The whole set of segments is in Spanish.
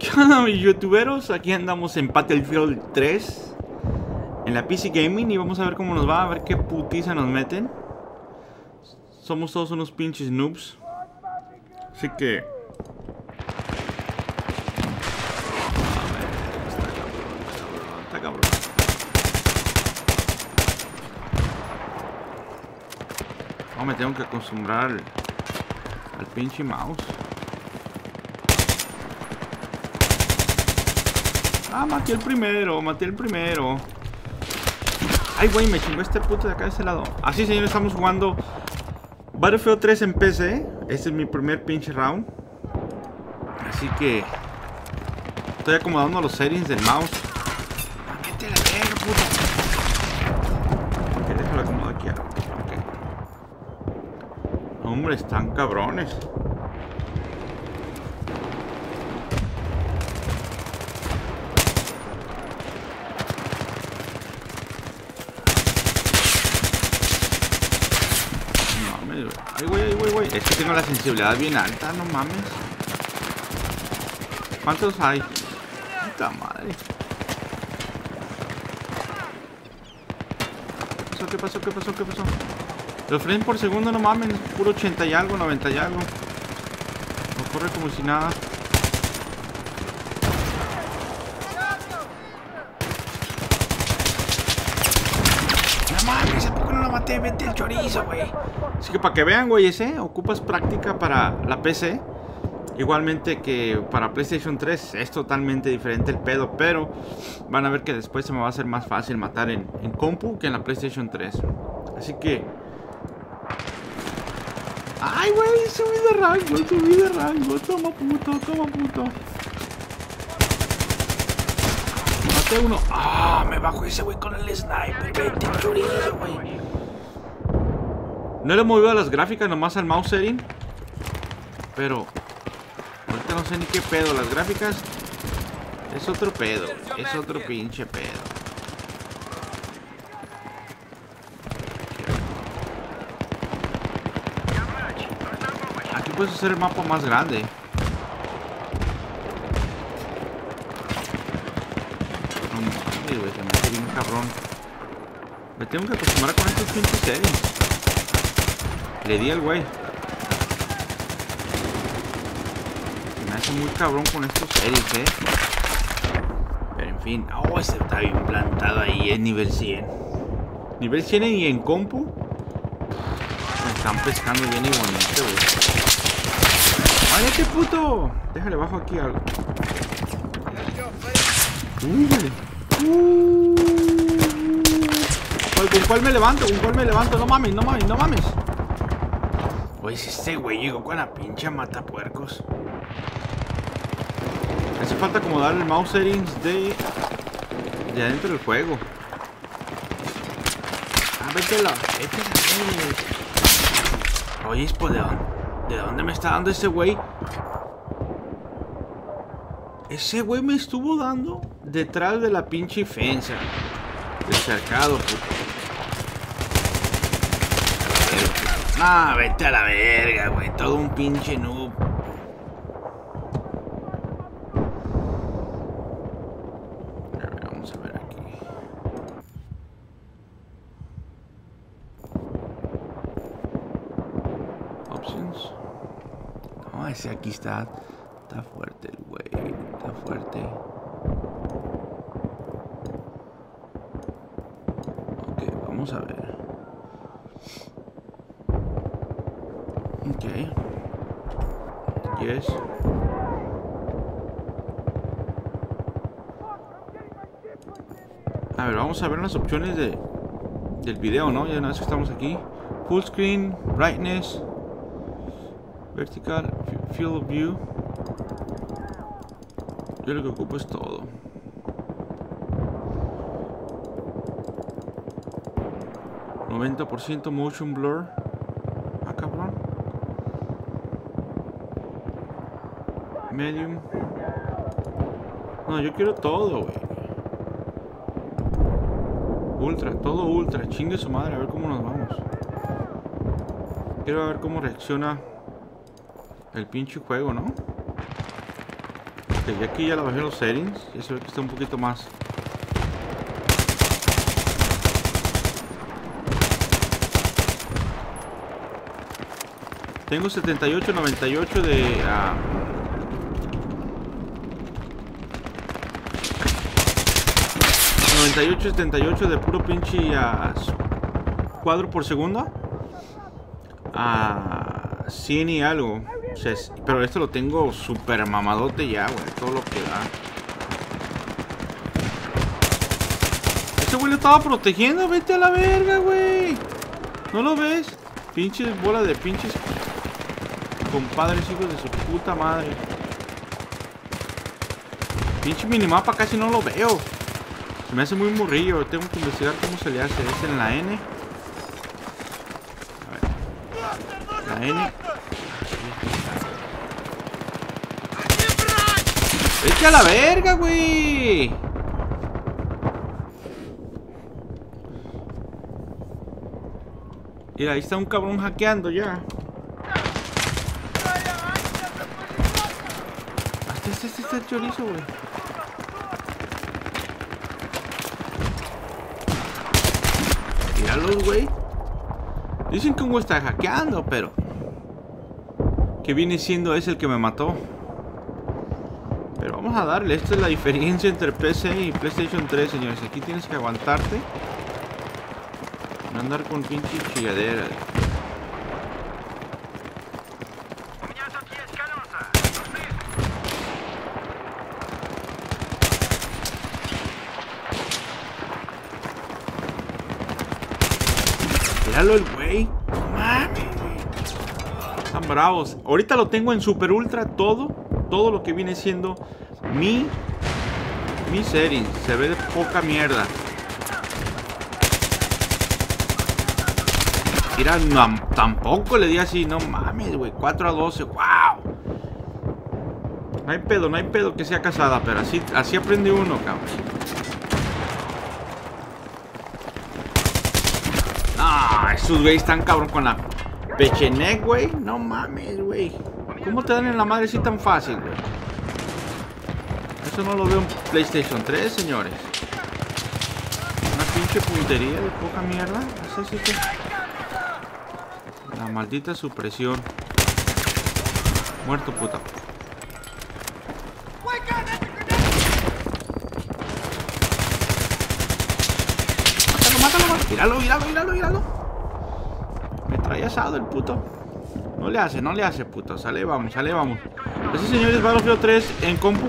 ¿Qué onda mis youtuberos? Aquí andamos en Battlefield 3 En la PC Gaming y vamos a ver cómo nos va A ver qué putiza nos meten. Somos todos unos pinches noobs. Así que A No, me tengo que acostumbrar al, al pinche mouse Ah, maté el primero, maté el primero. Ay, güey, me chingó este puto de acá de ese lado. Así, señores, estamos jugando Battlefield 3 en PC. Este es mi primer pinche round. Así que... Estoy acomodando los settings del mouse. Ah, métele, puto. Ok, déjalo acomodo aquí. Ok. Hombre, están cabrones. Ay, güey, ay, güey, güey. Es que tengo la sensibilidad bien alta, no mames. ¿Cuántos hay? Puta madre. ¿Qué pasó? ¿Qué pasó? ¿Qué pasó? ¿Qué pasó? Los frames por segundo, no mames. Puro 80 y algo, 90 y algo. No corre como si nada. No mames, Vete el chorizo, güey. Así que para que vean, güey, ese ocupas práctica para la PC. Igualmente que para PlayStation 3 es totalmente diferente el pedo, pero van a ver que después se me va a hacer más fácil matar en, en compu que en la PlayStation 3. Así que... ¡Ay, güey! Subí de rango, subí de rango. Toma puto, toma puto. Maté uno. ¡Ah! me bajo ese güey con el sniper. Vete, chorizo, güey. No le he movido a las gráficas, nomás al mouse setting. Pero ahorita no sé ni qué pedo. Las gráficas es otro pedo. Es otro pinche pedo. Aquí puedes hacer el mapa más grande. No mames, güey, se me hace bien cabrón. Me tengo que acostumbrar con estos pinches settings. Le di al güey. Me hace muy cabrón con estos series, eh. Pero en fin. Oh, ese está bien plantado ahí en nivel 100. Nivel 100 y en compu. Me están pescando bien y bonito, güey. ¡Váyate, puto! Déjale bajo aquí algo. Güey. Uh. ¿Con cuál me levanto? ¿Con cuál me levanto? No mames, no mames, no mames. Oye, si este güey llegó con la pinche mata puercos. Hace falta acomodar el mouse settings de, de adentro del juego. Ah, vete la. Oye, pues, ¿de dónde, ¿de dónde me está dando ese güey? Ese güey me estuvo dando detrás de la pinche fensa. Del puto. Ah, vete a la verga, güey. Todo un pinche noob. A ver, vamos a ver aquí. Options. No, ese aquí está. Está fuerte el güey. Está fuerte. Ok, vamos a ver. Okay. Yes. A ver, vamos a ver las opciones de del video, ¿no? Ya una vez que estamos aquí. Full screen, brightness, vertical, field of view. Yo lo que ocupo es todo. ¿90% motion blur? Ah, cabrón. Medium. No, yo quiero todo, güey. Ultra, todo ultra. Chingue su madre, a ver cómo nos vamos. Quiero ver cómo reacciona el pinche juego, ¿no? Ok, aquí ya la bajé los settings. Ya se que está un poquito más. Tengo 78, 98 de... ah, 98, 78 de puro pinche ah, cuadro por segundo. A 100 y algo. Pero esto lo tengo super mamadote ya, güey. Todo lo que da. Ese güey lo estaba protegiendo. Vete a la verga, güey. ¿No lo ves? Pinches bola de pinches compadres, hijos de su puta madre. Pinche minimapa casi no lo veo. Me hace muy morrillo. Tengo que investigar cómo se le hace. Es en la N. A ver. La N. ¡Vete a la verga, güey! Mira, ahí está un cabrón hackeando ya. Este, este, este, este chorizo, güey. Míralos, güey. Dicen que un güey está hackeando, pero... Que viene siendo es el que me mató. Pero vamos a darle. Esta es la diferencia entre PC y PlayStation 3, señores. Aquí tienes que aguantarte. No andar con pinche chingadera. Míralo el güey. Mames, güey. Están bravos. Ahorita lo tengo en super ultra todo. Todo lo que viene siendo mi. Mi settings. Se ve de poca mierda. Mira, no, tampoco le di así. No mames, güey. 4 a 12. ¡Wow! No hay pedo, no hay pedo que sea casada. Pero así, así aprende uno, cabrón. Ah, esos güey están cabrón con la pechenec, güey. No mames, güey. ¿Cómo te dan en la madre así tan fácil, güey? Eso no lo veo en PlayStation 3, señores. Una pinche puntería de poca mierda. Eso sí que... La maldita supresión. Muerto, puta. Mátalo, mátalo, mátalo. Míralo, míralo, míralo, míralo. Trae asado el puto. No le hace, no le hace, puto. Sale, vamos, sale, vamos. Ese señor es Battlefield 3 en compu.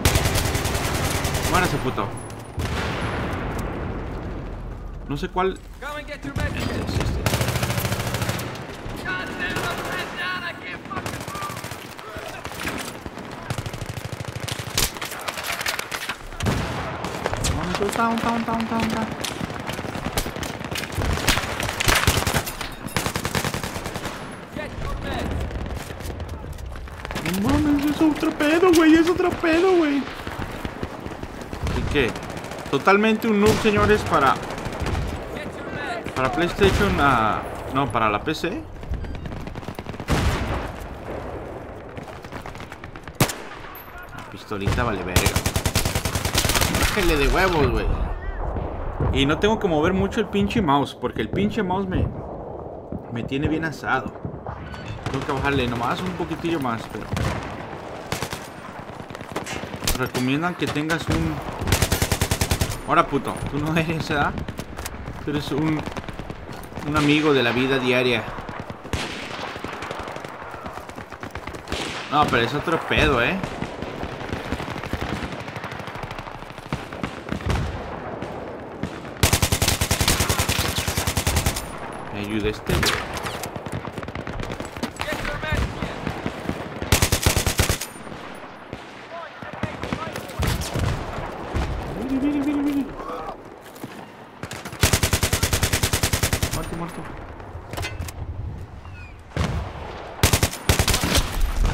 Muérase, puto. No sé cuál. Este. I'm pinned down. Down, down, down, down, Es otro pedo, güey, es otro pedo, güey. ¿Y qué? Totalmente un noob, señores, para, para PlayStation, ah, no, para la PC. La pistolita vale verga. Déjale de huevos, güey. Y no tengo que mover mucho el pinche mouse, porque el pinche mouse me, me tiene bien asado. Tengo que bajarle nomás un poquitillo más, pero... Recomiendan que tengas un... Ahora puto, tú no eres, ¿verdad? Tú eres un... Un amigo de la vida diaria. No, pero es otro pedo, ¿eh? Me ayuda este, Muerto.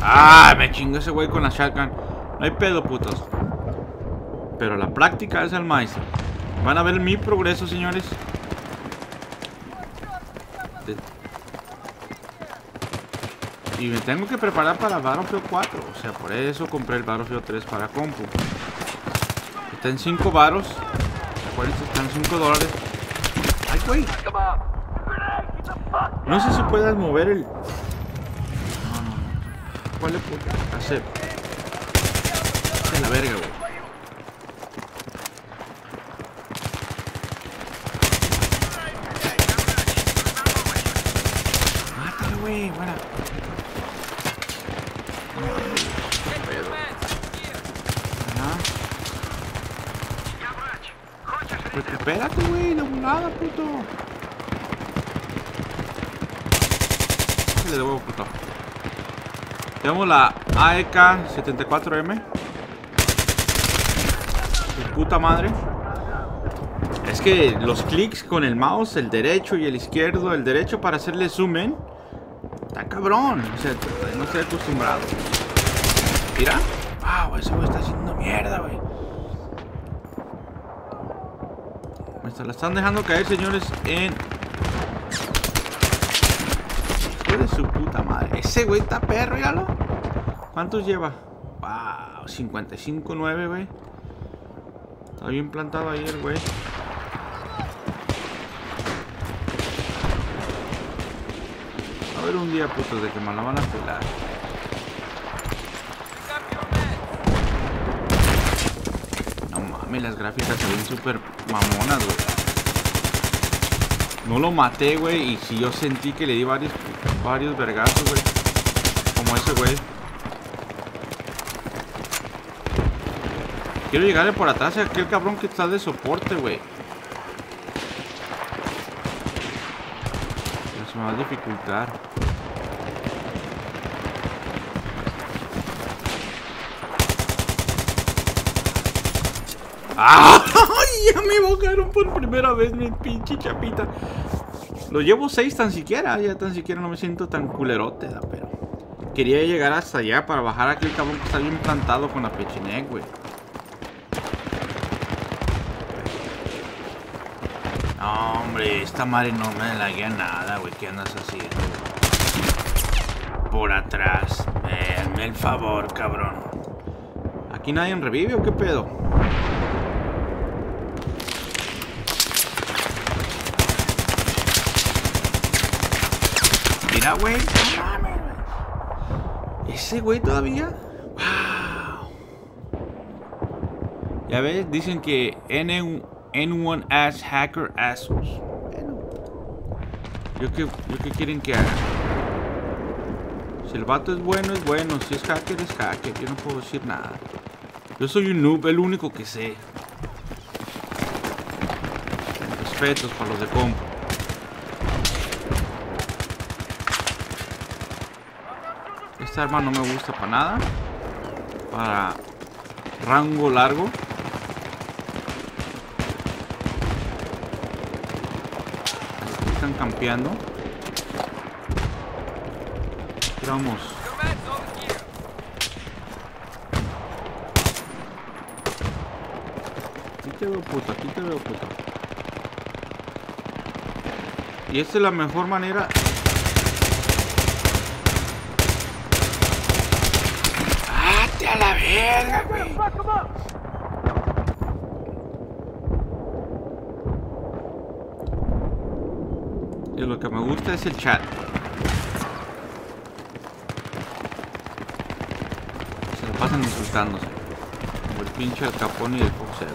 Ah, me chingó ese güey con la shotgun. No hay pedo, putos. Pero la práctica es el maestro. Van a ver mi progreso, señores. Y me tengo que preparar para Battlefield 4. O sea, por eso compré el Battlefield 3 para compu. Está en 5 baros. Acuérdense, está en 5 dólares. ¡Ay, güey! No sé si puedas mover el... No, no, no. ¿Cuál le puedo hacer? De la verga, güey. Mátalo, güey, para. Pero... Ajá. Pues Recupérate, güey, de puto. Le debo, puto. Tenemos la AEK 74M. Su puta madre. Es que los clics con el mouse, el derecho y el izquierdo, el derecho para hacerle zoom in, está cabrón. O sea, no estoy acostumbrado. Mira. Wow, ese güey está haciendo mierda, güey. Me la están dejando caer, señores, en... Hijo de su puta madre. Ese güey está perro, míralo. ¿Cuántos lleva? Wow, 55-9, güey. Está bien plantado ahí el güey. A ver un día, putos, de que me la van a pelar. No mames, las gráficas se ven súper mamonas, güey. No lo maté, güey, y si yo sentí que le di varios, varios vergazos, güey. Como ese, güey. Quiero llegarle por atrás a aquel cabrón que está de soporte, güey. Se me va a dificultar. ¡Ah! Ya me bocaron por primera vez, mi pinche chapita. Lo llevo seis tan siquiera. Ya tan siquiera no me siento tan culerote, da, pero. Quería llegar hasta allá para bajar aquel cabrón que está bien plantado con la pechinec, güey. No, hombre, esta madre no me laguea nada, güey. ¿Qué andas haciendo? Por atrás. Hazme el favor, cabrón. ¿Aquí nadie revive o qué pedo? Ese güey todavía. Ya ves, dicen que N N1 as hacker assholes. Bueno. ¿Yo qué, ¿Yo qué quieren que haga? Si el vato es bueno, es bueno. Si es hacker, es hacker. Yo no puedo decir nada. Yo soy un noob, el único que sé. Respetos para los de compu. Esta arma no me gusta para nada. Para rango largo. Aquí están campeando. Vamos. Aquí te veo puto, aquí te veo puto. Y esta es la mejor manera ¡Vete a la verga, güey! Y lo que me gusta es el chat. Se lo pasan insultándose. Como el pinche Al Capone y el Foxer.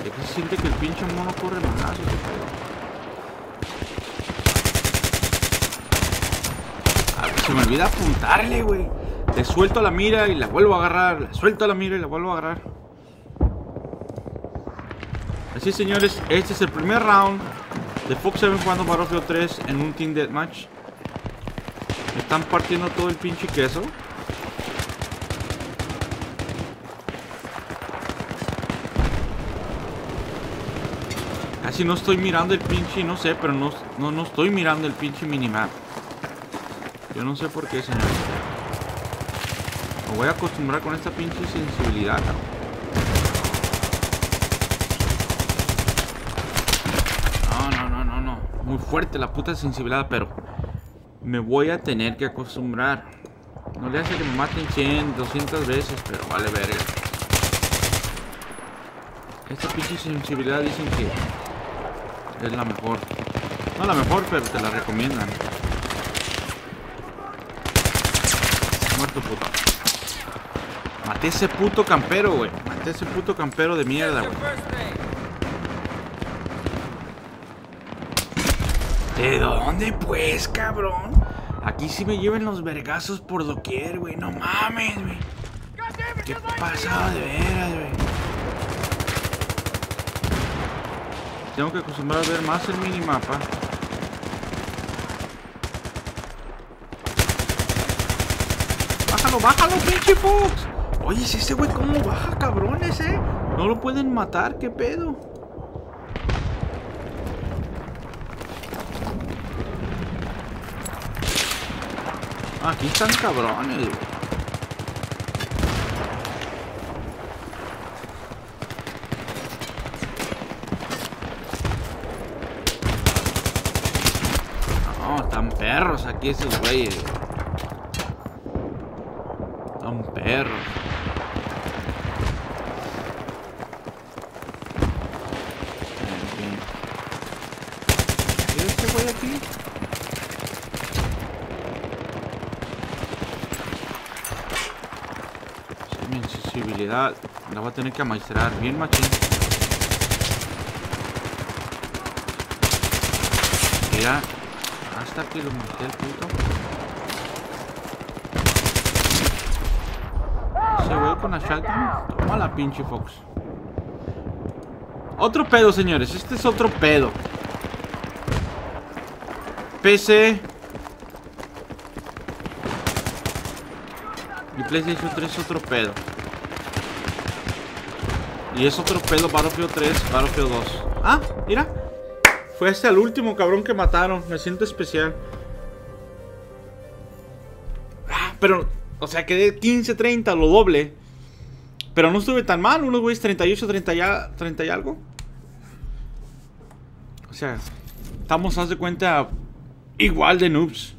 Aquí se siente que el pinche mono corre manazos, qué pedo. Ah, pues se me olvida apuntarle, güey. Le suelto la mira y la vuelvo a agarrar. Le suelto la mira y la vuelvo a agarrar. Así, señores, este es el primer round de Fox 7 jugando Battlefield 3 en un Team Deathmatch. Me están partiendo todo el pinche queso. Casi no estoy mirando el pinche, no sé, pero no, no, no estoy mirando el pinche minimap. Yo no sé por qué, señores. Me voy a acostumbrar con esta pinche sensibilidad, cabrón. muy fuerte la puta sensibilidad, pero me voy a tener que acostumbrar. No le hace que me maten 100, 200 veces, pero vale verga. Esta pinche sensibilidad dicen que es la mejor. No la mejor, pero te la recomiendan. Muerto puto. Maté ese puto campero, güey. Maté ese puto campero de mierda, güey. ¿De dónde pues, cabrón? Aquí sí me lleven los vergazos por doquier, güey. No mames, güey. ¿Qué pasado de veras, güey? Tengo que acostumbrar a ver más el minimapa. Bájalo, bájalo, pinche Fox. Oye, si ese güey cómo baja, cabrones, eh. No lo pueden matar, qué pedo. Aquí están cabrones, güey. No, están perros aquí esos güeyes. Fin. ¿Qué es este güey aquí? Sí, mi la voy a tener que amaestrar bien machín. Mira, hasta que lo maté el puto. Ese güey con la shotgun. Toma la pinche Fox. Otro pedo, señores. Este es otro pedo. PC. Y PlayStation 3 es otro pedo. Y es otro pedo Battlefield 3, Battlefield 2. Ah, mira. Fue este el último cabrón que mataron. Me siento especial. Ah, pero, o sea, quedé 15-30, lo doble. Pero no estuve tan mal. Unos güeyes 38, 30 y, 30 y algo. O sea, estamos, haz de cuenta, igual de noobs.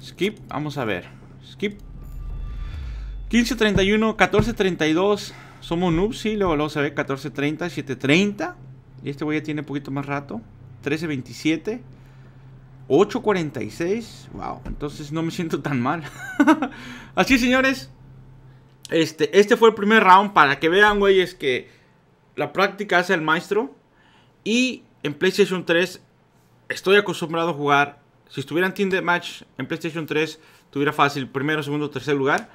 Skip, vamos a ver. Skip. 15-31, 14-32. Somos noobs, sí. Luego, luego se ve 14-30, 7-30. Y este güey ya tiene poquito más rato. 13-27. 8.46. Wow. Entonces no me siento tan mal. Así, señores. Este, este fue el primer round. Para que vean, güey, es que la práctica hace el maestro. Y en PlayStation 3 estoy acostumbrado a jugar. Si estuviera en Team Deathmatch en PlayStation 3, tuviera fácil primero, segundo, tercer lugar.